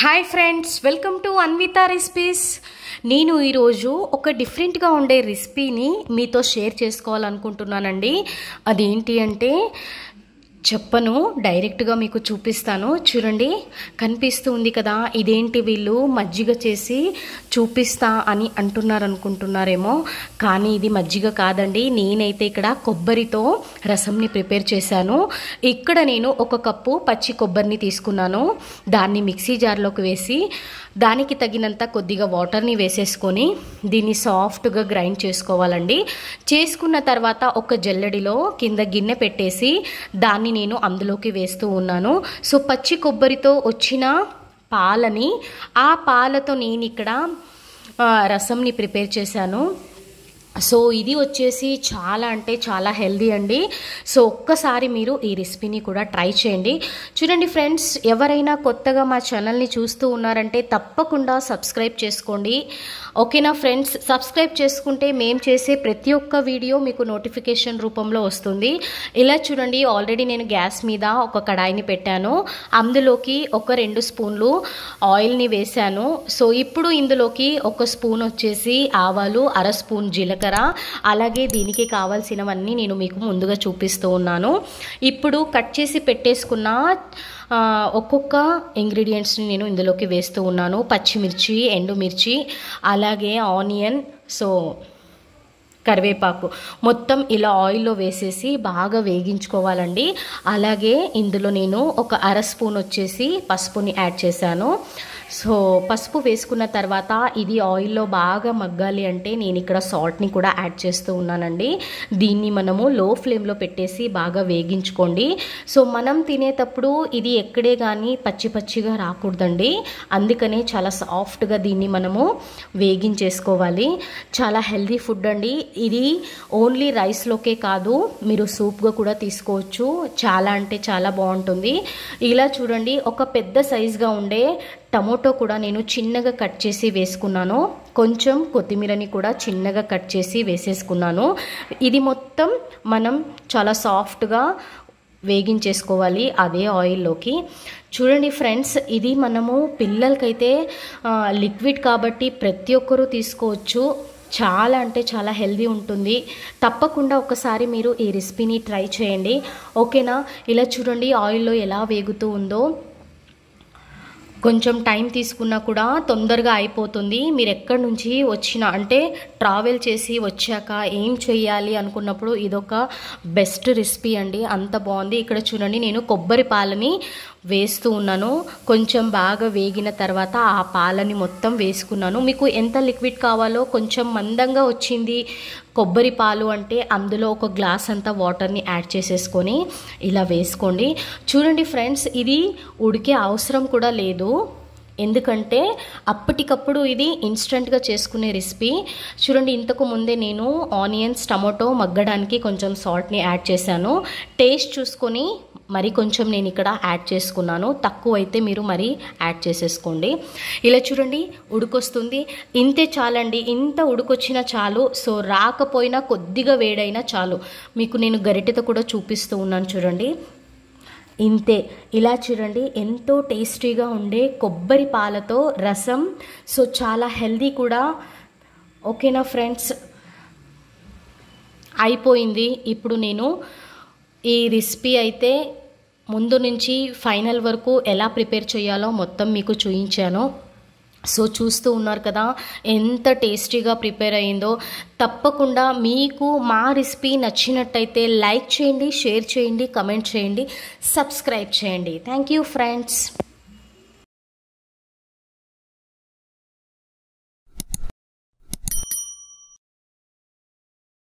Hi friends welcome to Anvitha recipes నేను ఈరోజు ఒక డిఫరెంట్గా ఉండే రెసిపీని మీతో షేర్ చేసుకోవాలనుకుంటున్నానండి. అదేంటి అంటే చెప్పను డైరెక్ట్గా మీకు చూపిస్తాను. చూడండి కనిపిస్తూ ఉంది కదా ఇదేంటి వీళ్ళు మజ్జిగ చేసి చూపిస్తా అని అంటున్నారు అనుకుంటున్నారేమో కానీ ఇది మజ్జిగ కాదండి నేనైతే ఇక్కడ కొబ్బరితో రసంని ప్రిపేర్ చేశాను. ఇక్కడ నేను ఒక కప్పు పచ్చి కొబ్బరిని తీసుకున్నాను. దాన్ని మిక్సీ జార్లోకి వేసి దానికి తగినంత కొద్దిగా వాటర్ని వేసేసుకొని దీన్ని సాఫ్ట్గా గ్రైండ్ చేసుకోవాలండి. చేసుకున్న తర్వాత ఒక జల్లడిలో కింద గిన్నె పెట్టేసి దాన్ని నేను అందులోకి వేస్తూ ఉన్నాను. సో పచ్చి కొబ్బరితో వచ్చిన పాలని ఆ పాలతో నేను ఇక్కడ రసంని ప్రిపేర్ చేశాను. సో ఇది వచ్చేసి చాలా అంటే చాలా హెల్దీ అండి. సో ఒక్కసారి మీరు ఈ రెసిపీని కూడా ట్రై చేయండి. చూడండి ఫ్రెండ్స్ ఎవరైనా కొత్తగా మా ఛానల్ని చూస్తూ ఉన్నారంటే తప్పకుండా సబ్స్క్రైబ్ చేసుకోండి. ఓకేనా ఫ్రెండ్స్? సబ్స్క్రైబ్ చేసుకుంటే మేము చేసే ప్రతి ఒక్క వీడియో మీకు నోటిఫికేషన్ రూపంలో వస్తుంది. ఇలా చూడండి ఆల్రెడీ నేను గ్యాస్ మీద ఒక కడాయిని పెట్టాను. అందులోకి ఒక రెండు స్పూన్లు ఆయిల్ని వేశాను. సో ఇప్పుడు ఇందులోకి ఒక స్పూన్ వచ్చేసి ఆవాలు అర స్పూన్ జీలకర్ర అలాగే దీనికి కావాల్సినవన్నీ నేను మీకు ముందుగా చూపిస్తూ ఉన్నాను. ఇప్పుడు కట్ చేసి పెట్టేసుకున్న ఒక్కొక్క ఇంగ్రీడియంట్స్ని నేను ఇందులోకి వేస్తూ ఉన్నాను. పచ్చిమిర్చి ఎండుమిర్చి అలాగే ఆనియన్ సో కరివేపాకు. మొత్తం ఇలా ఆయిల్లో వేసేసి బాగా వేగించుకోవాలండి. అలాగే ఇందులో నేను ఒక అర స్పూన్ వచ్చేసి పసుపుని యాడ్ చేశాను. సో పసుపు వేసుకున్న తర్వాత ఇది ఆయిల్లో బాగా మగ్గాలి అంటే నేను ఇక్కడ సాల్ట్ని కూడా యాడ్ చేస్తూ ఉన్నానండి. దీన్ని మనము లో ఫ్లేమ్లో పెట్టేసి బాగా వేగించుకోండి. సో మనం తినేటప్పుడు ఇది ఎక్కడే కానీ పచ్చి పచ్చిగా రాకూడదండి. అందుకనే చాలా సాఫ్ట్గా దీన్ని మనము వేగించేసుకోవాలి. చాలా హెల్దీ ఫుడ్ అండి. ఇది ఓన్లీ రైస్లోకే కాదు మీరు సూప్గా కూడా తీసుకోవచ్చు. చాలా అంటే చాలా బాగుంటుంది. ఇలా చూడండి ఒక పెద్ద సైజుగా ఉండే టమోటో కూడా నేను చిన్నగా కట్ చేసి వేసుకున్నాను. కొంచెం కొత్తిమీరని కూడా చిన్నగా కట్ చేసి వేసేసుకున్నాను. ఇది మొత్తం మనం చాలా సాఫ్ట్గా వేగించేసుకోవాలి అదే ఆయిల్లోకి. చూడండి ఫ్రెండ్స్ ఇది మనము పిల్లలకైతే లిక్విడ్ కాబట్టి ప్రతి ఒక్కరూ తీసుకోవచ్చు. చాలా అంటే చాలా హెల్దీ ఉంటుంది. తప్పకుండా ఒకసారి మీరు ఈ రెసిపీని ట్రై చేయండి. ఓకేనా? ఇలా చూడండి ఆయిల్లో ఎలా వేగుతూ ఉందో. కొంచెం టైం తీసుకున్నా కూడా తొందరగా అయిపోతుంది. మీరు ఎక్కడి నుంచి వచ్చిన అంటే ట్రావెల్ చేసి వచ్చాక ఏం చేయాలి అనుకున్నప్పుడు ఇదొక బెస్ట్ రెసిపీ అండి. అంత బాగుంది. ఇక్కడ చూడండి నేను కొబ్బరి పాలని వేస్తూ ఉన్నాను. కొంచెం బాగా వేగిన తర్వాత ఆ పాలని మొత్తం వేసుకున్నాను. మీకు ఎంత లిక్విడ్ కావాలో కొంచెం మందంగా వచ్చింది కొబ్బరి పాలు అంటే అందులో ఒక గ్లాస్ అంతా వాటర్ని యాడ్ చేసేసుకొని ఇలా వేసుకోండి. చూడండి ఫ్రెండ్స్ ఇది ఉడికే అవసరం కూడా లేదు. ఎందుకంటే అప్పటికప్పుడు ఇది ఇన్స్టెంట్గా చేసుకునే రెసిపీ చూడండి ఇంతకు ముందే నేను ఆనియన్స్ టమాటో మగ్గడానికి కొంచెం సాల్ట్ని యాడ్ చేశాను. టేస్ట్ చూసుకొని మరి కొంచెం నేను ఇక్కడ యాడ్ చేసుకున్నాను. తక్కువ అయితే మీరు మరి యాడ్ చేసేసుకోండి. ఇలా చూడండి ఉడుకొస్తుంది. ఇంతే చాలండి. ఇంత ఉడుకొచ్చినా చాలు. సో రాకపోయినా కొద్దిగా వేడైనా చాలు. మీకు నేను గరిటెతో కూడా చూపిస్తూ ఉన్నాను చూడండి. ఇంతే. ఇలా చూడండి ఎంతో టేస్టీగా ఉండే కొబ్బరి పాలతో రసం. సో చాలా హెల్దీ కూడా. ఓకేనా ఫ్రెండ్స్? అయిపోయింది. ఇప్పుడు నేను ఈ రెసిపీ అయితే ముందు నుంచి ఫైనల్ వరకు ఎలా ప్రిపేర్ చేయాలో మొత్తం మీకు చూపించాను సో చూస్తూ ఉన్నారు కదా ఎంత టేస్టీగా ప్రిపేర్ అయిందో. తప్పకుండా మీకు మా రెసిపీ నచ్చినట్టయితే లైక్ చేయండి షేర్ చేయండి కమెంట్ చేయండి సబ్స్క్రైబ్ చేయండి. Thank you friends.